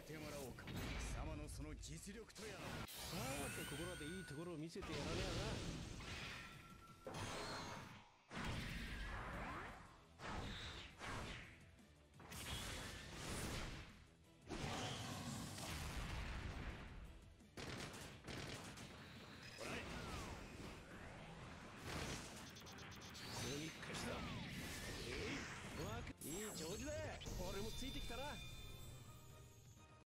めてもらおうか。貴様のその実力とやら。さあここでいいところを見せてやらねえな。